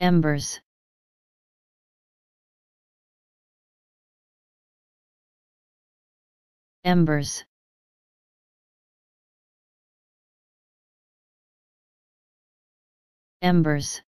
Embers. Embers. Embers.